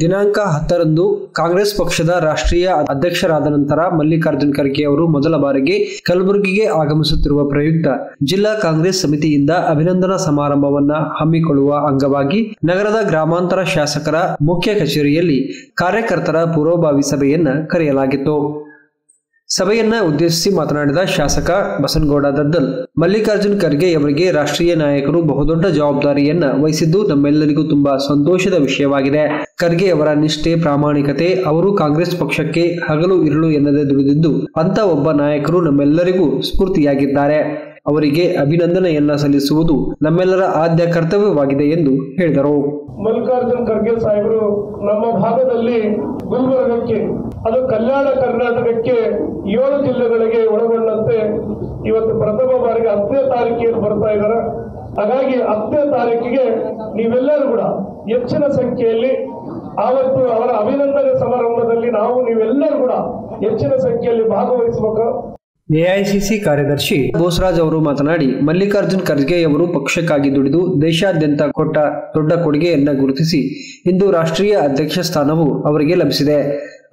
ದಿನಾಂಕ ಹತ್ತರಂದು ಕಾಂಗ್ರೆಸ್ ಪಕ್ಷದ ರಾಷ್ಟ್ರೀಯ ಅಧ್ಯಕ್ಷರಾದ ನಂತರ ಮಲ್ಲಿಕಾರ್ಜುನ್ ಖರ್ಗೆ ಅವರು ಮೊದಲ ಬಾರಿಗೆ ಕಲಬುರಗಿಗೆ ಆಗಮಿಸುತ್ತಿರುವ ಪ್ರಯುಕ್ತ ಜಿಲ್ಲಾ ಕಾಂಗ್ರೆಸ್ ಸಮಿತಿಯಿಂದ ಅಭಿನಂದನಾ ಸಮಾರಂಭವನ್ನ ಹಮ್ಮಿಕೊಳ್ಳುವ ಅಂಗವಾಗಿ ನಗರದ ಗ್ರಾಮಾಂತರ ಶಾಸಕರ ಮುಖ್ಯ ಕಚೇರಿಯಲ್ಲಿ ಕಾರ್ಯಕರ್ತರ ಪೂರ್ವಭಾವಿ ಸಭೆಯನ್ನ ಕರೆಯಲಾಗಿತ್ತು. ಸಭೆಯನ್ನ ಉದ್ದೇಶಿಸಿ ಮಾತನಾಡಿದ ಶಾಸಕ ಬಸನಗೌಡ ದದ್ದಲ್, ಮಲ್ಲಿಕಾರ್ಜುನ್ ಖರ್ಗೆ ಅವರಿಗೆ ರಾಷ್ಟ್ರೀಯ ನಾಯಕರು ಬಹುದೊಡ್ಡ ಜವಾಬ್ದಾರಿಯನ್ನ ವಹಿಸಿದ್ದು ನಮ್ಮೆಲ್ಲರಿಗೂ ತುಂಬಾ ಸಂತೋಷದ ವಿಷಯವಾಗಿದೆ. ಖರ್ಗೆ ಅವರ ನಿಷ್ಠೆ, ಪ್ರಾಮಾಣಿಕತೆ, ಅವರು ಕಾಂಗ್ರೆಸ್ ಪಕ್ಷಕ್ಕೆ ಹಗಲು, ಇರುಳು ಎನ್ನದೇ ದುಡಿದಿದ್ದು ಅಂತ ಒಬ್ಬ ನಾಯಕರು ನಮ್ಮೆಲ್ಲರಿಗೂ ಸ್ಫೂರ್ತಿಯಾಗಿದ್ದಾರೆ. ಅವರಿಗೆ ಅಭಿನಂದನೆಯನ್ನ ಸಲ್ಲಿಸುವುದು ನಮ್ಮೆಲ್ಲರ ಆದ್ಯ ಕರ್ತವ್ಯವಾಗಿದೆ ಎಂದು ಹೇಳಿದರು. ಮಲ್ಲಿಕಾರ್ಜುನ್ ಖರ್ಗೆ ಸಾಹೇಬರು ನಮ್ಮ ಭಾಗದಲ್ಲಿ ಗುಲ್ಬರ್ಗಕ್ಕೆ, ಅದು ಕಲ್ಯಾಣ ಕರ್ನಾಟಕಕ್ಕೆ ಏಳು ಜಿಲ್ಲೆಗಳಿಗೆ ಒಳಗೊಂಡಂತೆ ಇವತ್ತು ಪ್ರಥಮ ಬಾರಿಗೆ ಹತ್ತನೇ ತಾರೀಕಿಗೆ ಬರ್ತಾ ಇದ್ದಾರೆ. ಹಾಗಾಗಿ ಹತ್ತನೇ ತಾರೀಕಿಗೆ ನೀವೆಲ್ಲರೂ ಕೂಡ ಹೆಚ್ಚಿನ ಸಂಖ್ಯೆಯಲ್ಲಿ ಆವತ್ತು ಅವರ ಅಭಿನಂದನೆ ಸಮಾರಂಭದಲ್ಲಿ ನಾವು ನೀವೆಲ್ಲರೂ ಕೂಡ ಹೆಚ್ಚಿನ ಸಂಖ್ಯೆಯಲ್ಲಿ ಭಾಗವಹಿಸಬೇಕು. ಎಐಸಿಸಿ ಕಾರ್ಯದರ್ಶಿ ಬೋಸರಾಜ್ ಅವರು ಮಾತನಾಡಿ, ಮಲ್ಲಿಕಾರ್ಜುನ್ ಖರ್ಗೆಯವರು ಪಕ್ಷಕ್ಕಾಗಿ ದುಡಿದು ದೇಶಾದ್ಯಂತ ಕೊಟ್ಟ ದೊಡ್ಡ ಕೊಡುಗೆಯನ್ನ ಗುರುತಿಸಿ ಇಂದು ರಾಷ್ಟ್ರೀಯ ಅಧ್ಯಕ್ಷ ಸ್ಥಾನವು ಅವರಿಗೆ ಲಭಿಸಿದೆ.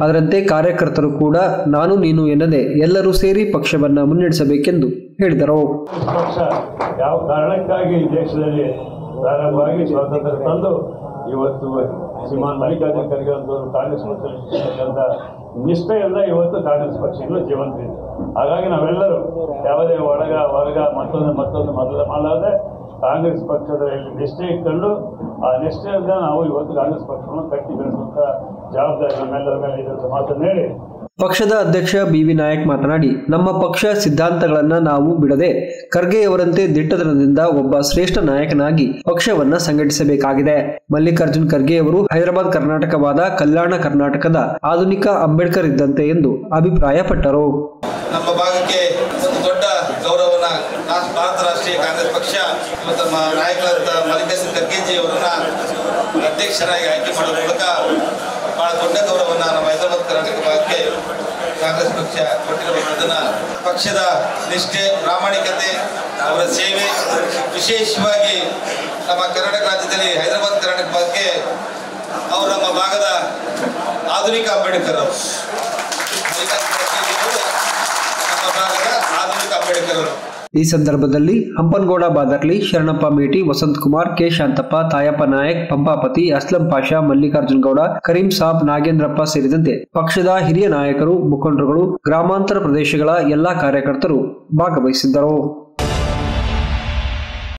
ಅದರಂತೆ ಕಾರ್ಯಕರ್ತರು ಕೂಡ ನಾನು ನೀನು ಎನ್ನದೆ ಎಲ್ಲರೂ ಸೇರಿ ಪಕ್ಷವನ್ನ ಮುನ್ನಡೆಸಬೇಕೆಂದು ಹೇಳಿದರು. ಯಾವ ಕಾರಣಕ್ಕಾಗಿ ದೇಶದಲ್ಲಿ ಪ್ರಾರಂಭವಾಗಿ ಸ್ವಾತಂತ್ರ್ಯ ತಂದು ಇವತ್ತು ಶ್ರೀಮಾನ್ ಮಲ್ಲಿಕಾರ್ಜುನ ಖರ್ಗೆ ಅಂತವರು ಕಾಂಗ್ರೆಸ್ ಪಕ್ಷದ ನಿಷ್ಠೆಯಿಂದ ಇವತ್ತು ಕಾಂಗ್ರೆಸ್ ಪಕ್ಷಗಳು ಜೀವಂತ ಇದೆ. ಹಾಗಾಗಿ ನಾವೆಲ್ಲರೂ ಯಾವುದೇ ಒಳಗ ಹೊರಗ ಮತ್ತೊಂದು ಮತ್ತೊಂದು ಮೊದಲ ಮಾಡದೆ ಕಾಂಗ್ರೆಸ್ ಪಕ್ಷದ ನಿಷ್ಠೆ ಇಟ್ಕೊಂಡು ಆ ನಿಷ್ಠೆಯಿಂದ ನಾವು ಇವತ್ತು ಕಾಂಗ್ರೆಸ್ ಪಕ್ಷವನ್ನು ಕಟ್ಟಿ ಬೆಳೆಸುವಂತ ಜವಾಬ್ದಾರಿ ನಮ್ಮೆಲ್ಲರ ಮೇಲೆ ಇದೆ ಅಂತ ಮಾತನ್ನು ಹೇಳಿ ಪಕ್ಷದ ಅಧ್ಯಕ್ಷ ಬಿವಿ ನಾಯಕ್ ಮಾತನಾಡಿ, ನಮ್ಮ ಪಕ್ಷ ಸಿದ್ಧಾಂತಗಳನ್ನ ನಾವು ಬಿಡದೆ ಖರ್ಗೆಯವರಂತೆ ದಿಟ್ಟತನದಿಂದ ಒಬ್ಬ ಶ್ರೇಷ್ಠ ನಾಯಕನಾಗಿ ಪಕ್ಷವನ್ನ ಸಂಘಟಿಸಬೇಕಾಗಿದೆ. ಮಲ್ಲಿಕಾರ್ಜುನ್ ಖರ್ಗೆ ಅವರು ಹೈದರಾಬಾದ್ ಕರ್ನಾಟಕವಾದ ಕಲ್ಯಾಣ ಕರ್ನಾಟಕದ ಆಧುನಿಕ ಅಂಬೇಡ್ಕರ್ ಇದ್ದಂತೆ ಎಂದು ಅಭಿಪ್ರಾಯಪಟ್ಟರು. ನಮ್ಮ ಭಾಗಕ್ಕೆ ಒಂದು ದೊಡ್ಡ ಗೌರವನ ಭಾರತ ರಾಷ್ಟ್ರೀಯ ಕಾಂಗ್ರೆಸ್ ಪಕ್ಷ ಮತ್ತು ನಮ್ಮ ನಾಯಕರಾದ ಮಲ್ಲಿಕಾರ್ಜುನ್ ಖರ್ಗೆಜಿ ಅವರನ್ನ ಅಧ್ಯಕ್ಷರಾಗಿ ಆಯ್ಕೆ ಮಾಡುವ ಮೂಲಕ ಬಹಳ ದೊಡ್ಡ ಗೌರವವನ್ನು ನಮ್ಮ ಹೈದರಾಬಾದ್ ಕರ್ನಾಟಕ ಭಾಗಕ್ಕೆ ಕಾಂಗ್ರೆಸ್ ಪಕ್ಷ ಕೊಟ್ಟಿರುವಂಥದ್ದನ್ನ ಪಕ್ಷದ ನಿಷ್ಠೆ, ಪ್ರಾಮಾಣಿಕತೆ, ಅವರ ಸೇವೆ, ವಿಶೇಷವಾಗಿ ನಮ್ಮ ಕರ್ನಾಟಕ ರಾಜ್ಯದಲ್ಲಿ ಹೈದರಾಬಾದ್ ಕರ್ನಾಟಕ ಭಾಗಕ್ಕೆ ಅವರು ನಮ್ಮ ಭಾಗದ ಆಧುನಿಕ ಅಂಬೇಡ್ಕರ್ ಅವರು. ನಮ್ಮ ಭಾಗದ ಆಧುನಿಕ ಅಂಬೇಡ್ಕರ್ ಅವರು. ಈ ಸಂದರ್ಭದಲ್ಲಿ ಹಂಪನಗೌಡ ಬಾದರ್ಲಿ ಶರಣಪ್ಪ ಮೇಟಿ, ವಸಂತ್ ಕುಮಾರ್, ಕೆ ಶಾಂತಪ್ಪ, ತಾಯಪ್ಪ ನಾಯಕ್, ಪಂಪಾಪತಿ, ಅಸ್ಲಂ ಪಾಷಾ ಮಲ್ಲಿಕಾರ್ಜುನ್ ಗೌಡ ಕರೀಂ ಸಾಬ್, ನಾಗೇಂದ್ರಪ್ಪ ಸೇರಿದಂತೆ ಪಕ್ಷದ ಹಿರಿಯ ನಾಯಕರು, ಮುಖಂಡರುಗಳು, ಗ್ರಾಮಾಂತರ ಪ್ರದೇಶಗಳ ಎಲ್ಲಾ ಕಾರ್ಯಕರ್ತರು ಭಾಗವಹಿಸಿದ್ದರು.